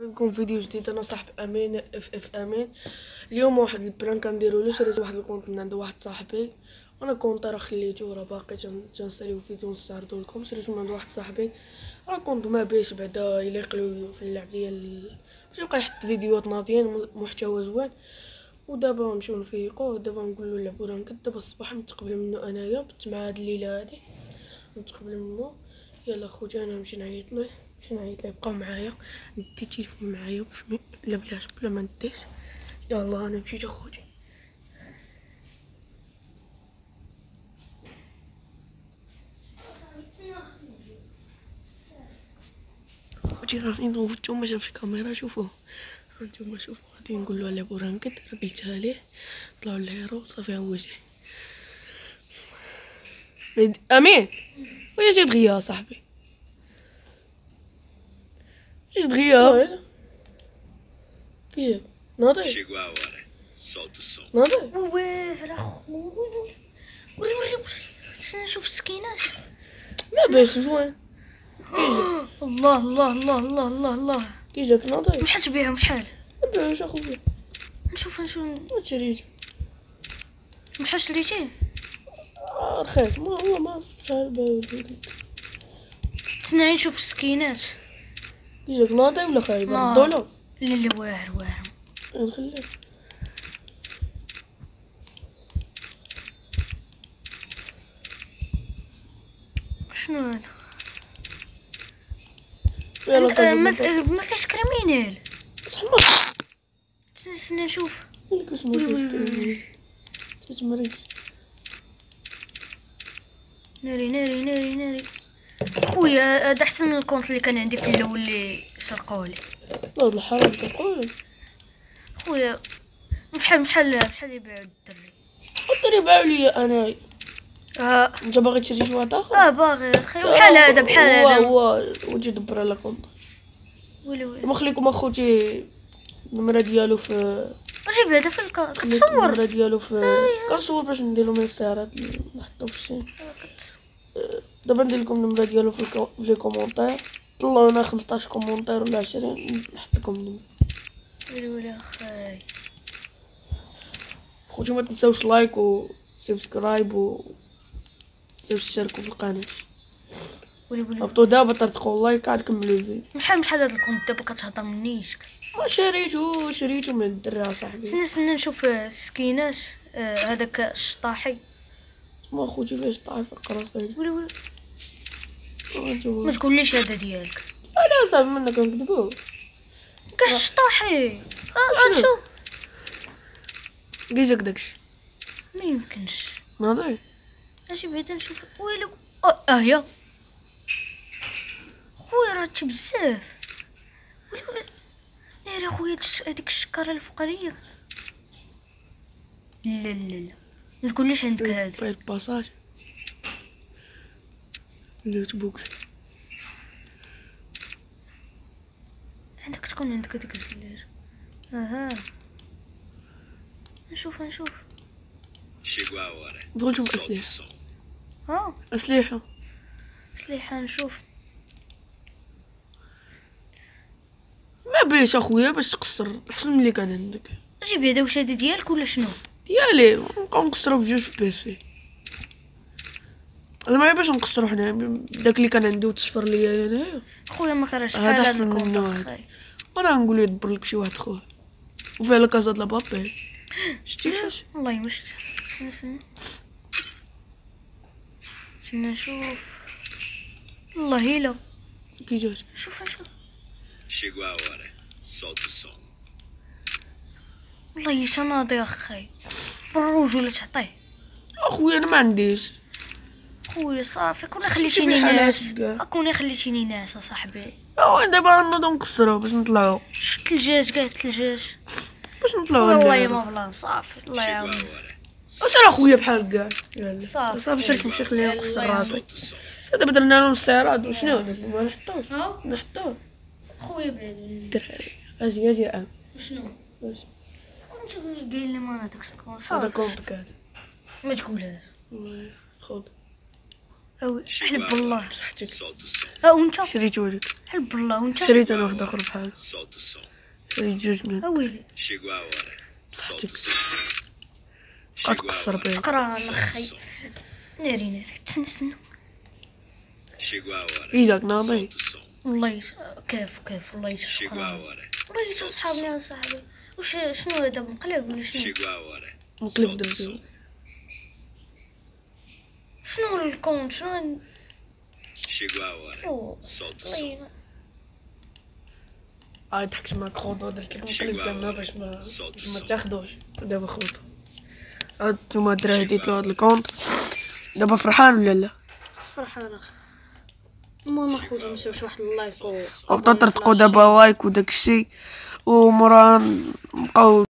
لكم فيديو جديد. أنا صاحب أمين اف اف أمين. اليوم واحد البرانك غنديرو له شريت واحد الكونت من عند واحد صاحبي. وأنا كونت راه خليته راه باقي تن- تنساليو فيديو نستعرضو لكم. شريته من عند واحد صاحبي. راه كونت ما بيش بعدا يليق له في اللعب ديال باش يبقى يحط فيديوهات ناضيين محتوى زوين. ودابا نمشيو نفيقو. دابا نقولو نلعبو رانكد دابا الصباح نتقبل منو أنايا بت مع هاد الليلة هادي. نتقبل منو. يلا خوتي أنا نمشي نعيط ليه. نعيط ليه بقاو معايا؟ ندي التليفون معايا باش لا بلاش بلا ما نديش. يلا أنا مشيت اخوتي خوتي. راني نوضتو ما شافش الكاميرا شوفوه هانتوما شوفوا. غادي نقولو على بورانكت. قلتها ليه طلعوا للهيرو صافي هو جاي أمين. ويا جي دغيا صاحبي. جي دغيا كي جاب ناضي Chegou a hora. Solta o som. خصنا نشوف السكينات لا باش زوين الله الله الله الله الله الله كي جاك ناضي شحال تبيعهم شحال باش اخويا نشوف نشوف ما تشريت شحال شريتيه آه، رخيص ما والله ما شحال تسنى نشوف السكينات جاك ناضي ولا خايب؟ ما- ردولو لا لا واعر واعر نخليه. شنو هذا يلا طيب. ما في- ما فيش كريمينال تحمر تسنى تسنى نشوف مالك اسمه كيس تتمريك ناري ناري ناري ناري. خويا هذا أحسن من الكونت اللي كان عندي في الأول اللي سرقوه لي. لا الحرام تقول. خويا بشحال بشحال بشحال يبيعوا الدري. حط لي بعولي أنا. آه. أنت باغي تشري شي واحد آخر؟ آه باغي. خي بحال هذا بحال هو هذا هو وجي دبر على كونت ويلي ويلي. ما خليكم أخوتي النمرة ديالو في جيب هذا في الكا النمرة كتصور. ديالو في كنصور باش نديرو من الاستعارات نحطو في ال chaîne دابا ندير لكم النمره ديالو في في les commentaires طلعوا لنا 15 commentaires ولا 20 نحط لكم النمرة. ويلي ويلي اخاي خوتي ما تنساوش like و subscribe و تنساوش تشاركوا في القناه هبطوا دابا ترتقوا ال like عاد كملوا الفيديو شحال بشحال هذا ال compte دابا كتهضر منيش ما شريتو شريتو من الدري صاحبي سنة سنة نشوف skin ات آه، هذاك الشطاحي ما خوتي فاش طايف القراص هادي ويلي ويلي ما تقوليش هذا ديالك. أنا صاحبي منا كنكذبو كاع الشطاحي آه شنو؟ شوف كي جاك داكشي. ما يمكنش. ناضي أجي بعدا نشوف. ويلي آه آه، هي خويا راه بزاف. ناري خويا هادش- هاديك الشكارة الفوقانية. لا لا لا. ما تقوليش عندك هذا فاي الباساج نوت بوك عندك تكون عندك هذيك الزلاج أها. نشوف نشوف. دخل شوف Solta o اسلحه. ها؟ اسلحه سليحة نشوف. ما بيش أخويا باش تقصر. أحسن من اللي كان عندك. جيب هذا واش هذا ديالك ولا شنو؟ ديالي. نبقاو نقصرو بجوج في بيسي أنا ما باش نقصرو حنا داك اللي كان عندي وتصفر ليا انايا خويا ما كرهش هذا منه هذا. أخاي. وأنا نقول يدبر لك شي واحد خوه وفي لا كازا د لابابيل شتي فاش؟ والله استنى استنى استنى نشوف والله لا كي جات. شوف شوف. Chegou a hora. Solta o som. والله تناضي اخاي بالروج ولا تعطيه أخويا أنا ما عنديش. خويا صافي كون خليتيني ناس. كون خليتيني ناس أصاحبي. اوه دابا نوضو نقصرو باش نطلعو؟ شفت الثلجاج كاع الثلجاج باش نطلعو والله. ما بلا صافي الله يعاون hora. وسير اخويا بحال كاع يلا. صافي. صافي شاك نمشي خلينا يلا. راسي. دابا درنا لهم السيارات. وشنو؟ ما نحطوش نحطوه خويا بعد. الدراري أجي أجي ام شنو واش انت قايل لي ما نعطيكش هذا صافي. كونت كان ما تقولهاش خذ. حلب بالله hora. صحتك Solta o som. آه وانت شريته لك حلب بالله وانت شريت أنا واحد اخر بحال. شريت جوج من اويلي Chegou a hora. Solta o صحتك. som. قد Chegou a قصر hora. بيه اقرا som. ناري ناري تسنى سنى Chegou a hora. ايزاك ناضي. والله يس... كيف كيف والله hora. والله أصحابنا يا صاحبي وش شنو هذا مقلب ولا شنو o دابا. شنو الكونت شنو Chegou a hora. Solta o som. عاد معاك خوطة درت لك نقلب زعما باش ما ما تاخدوش دابا خوطة هاد نتوما الدراري ديتو هاد الكونت دابا فرحان ولا لا فرحان أخي المهم اخويا نساوش واحد اللايك و وبدا ترتقو دابا لايك وداكشي ومورا نبقاو